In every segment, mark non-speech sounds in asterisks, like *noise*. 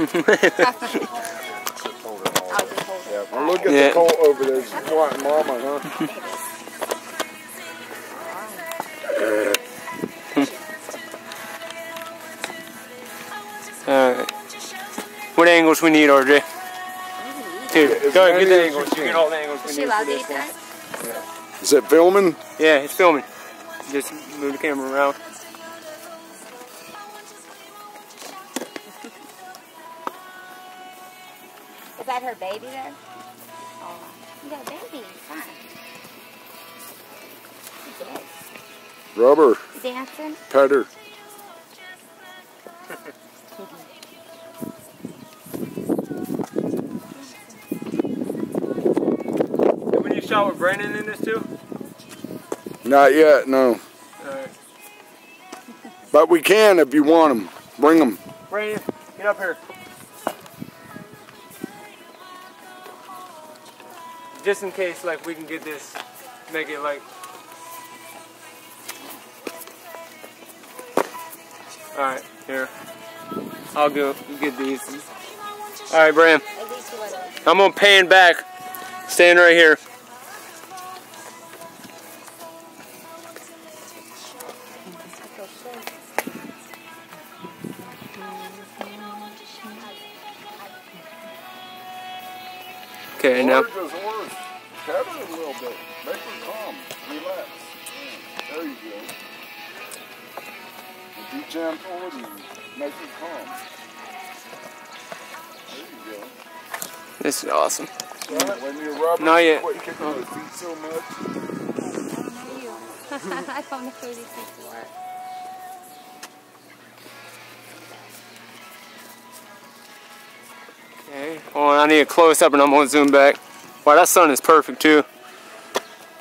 Yeah. Well, look at Yeah. the colt over there. She's wanting mama, huh? *laughs* Alright. What angles we need, RJ? Here, As go ahead, get the angles. you You can. get all the angles we Is she need allowed for to this eat one. that? Is it filming? Yeah, it's filming. Just move the camera around. That her baby there? Oh, you got a baby. Fine. Yes. Rubber. Dancing? Pet her. Do we need shot with Brandon in this too? Not yet, no. Alright. But we can if you want them. Bring them. Brandon, get up here. Just in case, like, we can get this, make it like. Alright, here. I'll go get these. Alright, her. I'm gonna pan back. Stand right here. Okay, now. Or just horse. Pet her a little bit. Make her calm. Relax. There you go. Be gentle and make her calm. There you go. This is awesome. When you're rubbing, Not yet. quit kicking your feet so much. *laughs* I don't know who these people are. I need a close up and I'm gonna zoom back. Wow, that sun is perfect too.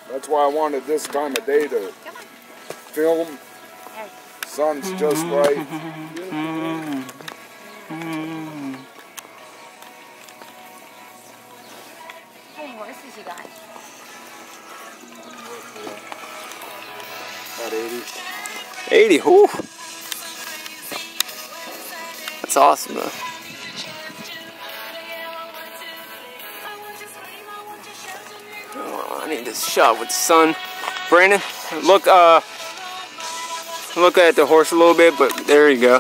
That's why I wanted this time of day to film. Sun's mm-hmm. just right. How many horses you got? About 80. 80, whew. That's awesome though. Oh, I need this shot with the sun. Brandon, look uh look at the horse a little bit, but there you go.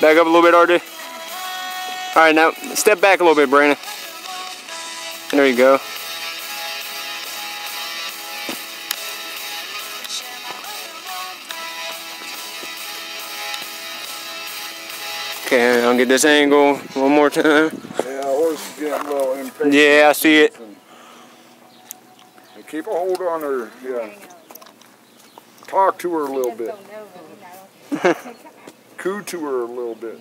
Back up a little bit, RJ. Alright, now step back a little bit, Brandon. There you go. Okay, I'll get this angle one more time. Yeah, horse is getting a little impatient. Yeah, I see it. And keep a hold on her. Yeah. Talk to her a little bit. Don't know, but you know. Coo to her a little bit.